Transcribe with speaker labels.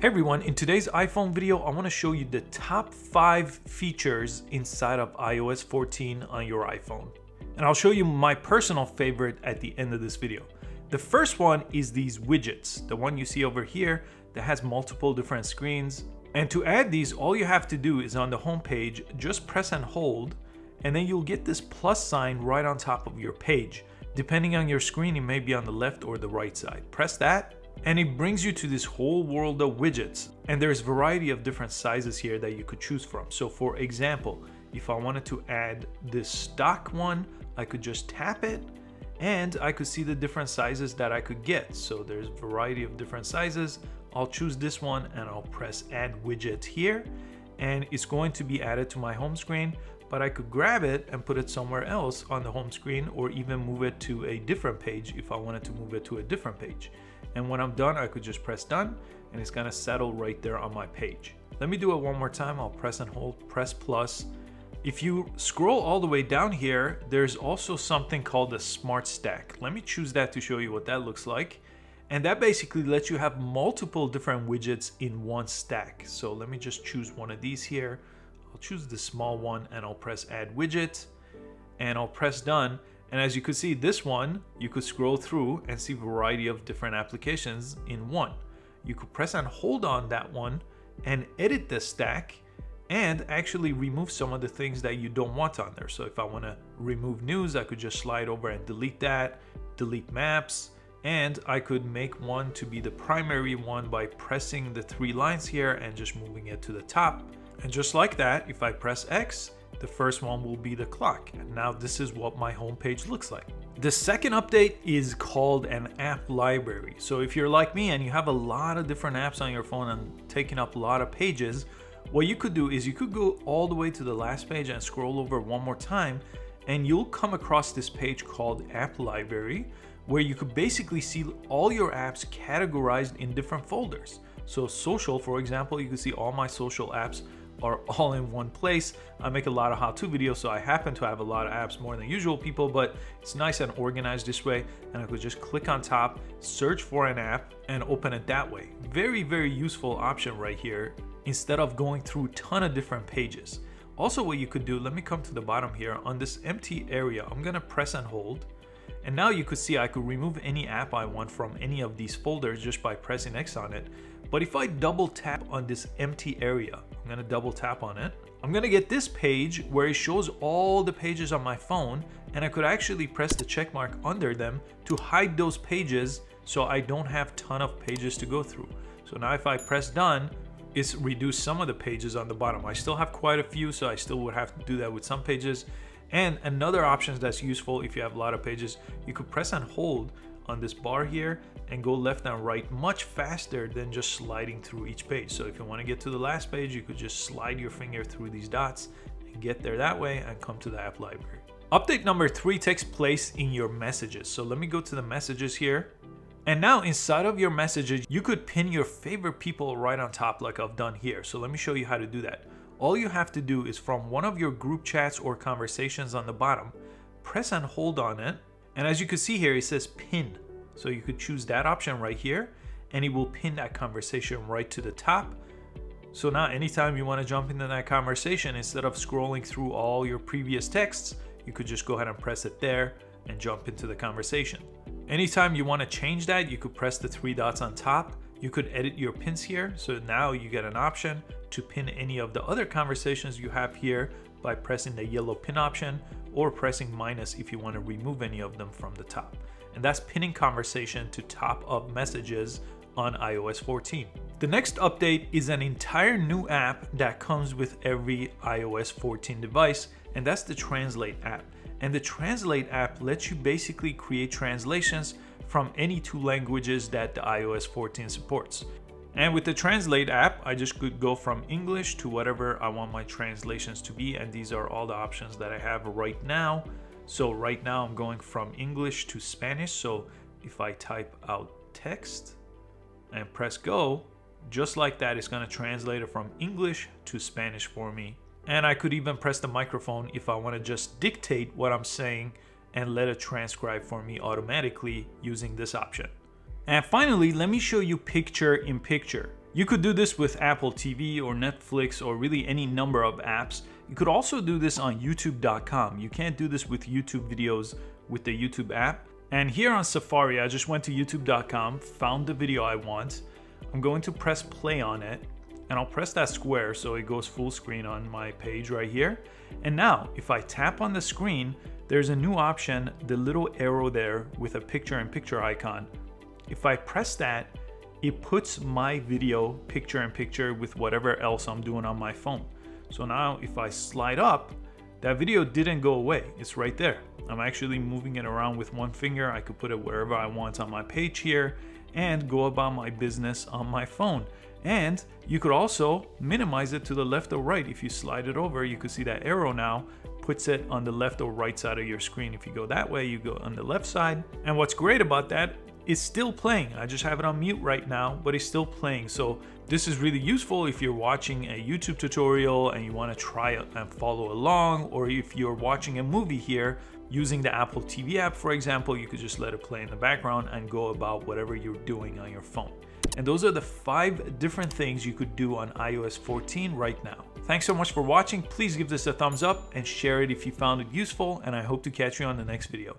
Speaker 1: Hey everyone, in today's iPhone video, I want to show you the top 5 features inside of iOS 14 on your iPhone. And I'll show you my personal favorite at the end of this video. The first one is these widgets, the one you see over here that has multiple different screens. And to add these, all you have to do is on the home page, just press and hold, and then you'll get this plus sign right on top of your page. Depending on your screen, it may be on the left or the right side. Press that, and it brings you to this whole world of widgets. And there's variety of different sizes here that you could choose from. So for example if I wanted to add this stock one I could just tap it and I could see the different sizes that I could get. So there's variety of different sizes. I'll choose this one and I'll press add widget here. And it's going to be added to my home screen but I could grab it and put it somewhere else on the home screen or even move it to a different page if I wanted to move it to a different page. And when I'm done, I could just press done and it's gonna settle right there on my page. Let me do it one more time. I'll press and hold, press plus. If you scroll all the way down here, there's also something called the smart stack. Let me choose that to show you what that looks like. And that basically lets you have multiple different widgets in one stack. So let me just choose one of these here. I'll choose the small one and I'll press add widget and I'll press done and as you could see, this one, you could scroll through and see a variety of different applications in one. You could press and hold on that one and edit the stack and actually remove some of the things that you don't want on there. So if I want to remove news, I could just slide over and delete that, delete maps, and I could make one to be the primary one by pressing the three lines here and just moving it to the top. And just like that, if I press X, the first one will be the clock. And now this is what my homepage looks like. The second update is called an app library. So if you're like me and you have a lot of different apps on your phone and taking up a lot of pages, what you could do is you could go all the way to the last page and scroll over one more time and you'll come across this page called app library where you could basically see all your apps categorized in different folders. So social, for example, you can see all my social apps are all in one place. I make a lot of how-to videos, so I happen to have a lot of apps more than usual people, but it's nice and organized this way. And I could just click on top, search for an app, and open it that way. Very, very useful option right here, instead of going through a ton of different pages. Also what you could do, let me come to the bottom here, on this empty area, I'm gonna press and hold, and now you could see I could remove any app I want from any of these folders just by pressing X on it. But if I double tap on this empty area, I'm gonna double tap on it. I'm gonna get this page where it shows all the pages on my phone and I could actually press the check mark under them to hide those pages so I don't have ton of pages to go through. So now if I press done, it's reduced some of the pages on the bottom. I still have quite a few, so I still would have to do that with some pages. And another option that's useful if you have a lot of pages, you could press and hold on this bar here and go left and right much faster than just sliding through each page. So if you want to get to the last page, you could just slide your finger through these dots and get there that way and come to the app library. Update number three takes place in your messages. So let me go to the messages here. And now inside of your messages, you could pin your favorite people right on top like I've done here. So let me show you how to do that. All you have to do is from one of your group chats or conversations on the bottom, press and hold on it. And as you can see here, it says pin. So you could choose that option right here and it will pin that conversation right to the top. So now anytime you want to jump into that conversation, instead of scrolling through all your previous texts, you could just go ahead and press it there and jump into the conversation. Anytime you want to change that, you could press the three dots on top. You could edit your pins here. So now you get an option to pin any of the other conversations you have here by pressing the yellow pin option or pressing minus if you want to remove any of them from the top and that's pinning conversation to top up messages on iOS 14. The next update is an entire new app that comes with every iOS 14 device, and that's the Translate app. And the Translate app lets you basically create translations from any two languages that the iOS 14 supports. And with the Translate app, I just could go from English to whatever I want my translations to be, and these are all the options that I have right now. So right now I'm going from English to Spanish. So if I type out text and press go, just like that, it's gonna translate it from English to Spanish for me. And I could even press the microphone if I wanna just dictate what I'm saying and let it transcribe for me automatically using this option. And finally, let me show you picture in picture. You could do this with Apple TV or Netflix or really any number of apps. You could also do this on youtube.com. You can't do this with YouTube videos with the YouTube app. And here on Safari, I just went to youtube.com, found the video I want. I'm going to press play on it and I'll press that square so it goes full screen on my page right here. And now if I tap on the screen, there's a new option, the little arrow there with a picture in picture icon. If I press that, it puts my video picture in picture with whatever else I'm doing on my phone. So now if I slide up, that video didn't go away. It's right there. I'm actually moving it around with one finger. I could put it wherever I want on my page here and go about my business on my phone. And you could also minimize it to the left or right. If you slide it over, you could see that arrow now puts it on the left or right side of your screen. If you go that way, you go on the left side. And what's great about that is still playing. I just have it on mute right now, but it's still playing. So this is really useful if you're watching a YouTube tutorial and you want to try it and follow along, or if you're watching a movie here using the Apple TV app, for example, you could just let it play in the background and go about whatever you're doing on your phone. And those are the five different things you could do on iOS 14 right now. Thanks so much for watching. Please give this a thumbs up and share it if you found it useful, and I hope to catch you on the next video.